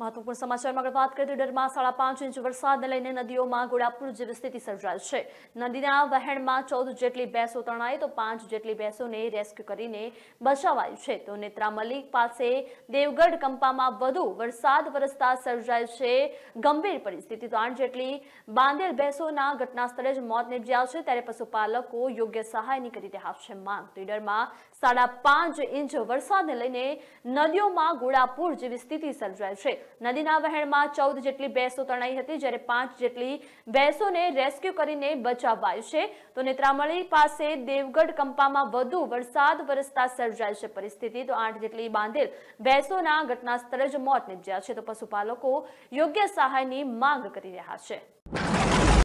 મહત્વપૂર્ણ સમાચારમાં આગળ વાત કરીએ તો ડરમાં સાડા પાંચ ઇંચ વરસાદને લઈને નદીઓમાં ગોળાપૂર જેવી સ્થિતિ સર્જાઈ છે. નદીના વહેણમાં ચૌદ જેટલી ભેંસો તણાઈ તો પાંચ જેટલી ભેંસોને રેસ્ક્યુ કરીને બચાવાઈ છે. તો નેત્રામલી પાસે દેવગઢ કંપામાં વધુ વરસાદ વરસતા સર્જાય છે. ગંભીર પરિસ્થિતિ તો આઠ જેટલી બાંધેલ ભેંસોના ઘટના સ્થળે જ મોત નિપજ્યા છે. ત્યારે પશુપાલકો યોગ્ય સહાયની કરી રહ્યા છે માંગ. તો ડરમાં સાડા પાંચ ઇંચ વરસાદને લઈને નદીઓમાં ગોળાપૂર જેવી સ્થિતિ સર્જાય છે. નદીના વહેણમાં ચૌદ જેટલી ભેંસો તણાઈ હતી, જ્યારે પાંચ જેટલી ભેંસોને રેસ્ક્યુ કરીને બચાવાઈ છે. તો નેત્રામળી પાસે દેવગઢ કંપામાં વધુ વરસાદ વરસતા સર્જાય છે પરિસ્થિતિ. તો આઠ જેટલી બાંધેલ ભેંસોના ઘટના સ્થળે જ મોત નિપજ્યા છે. તો પશુપાલકો યોગ્ય સહાયની માંગ કરી રહ્યા છે.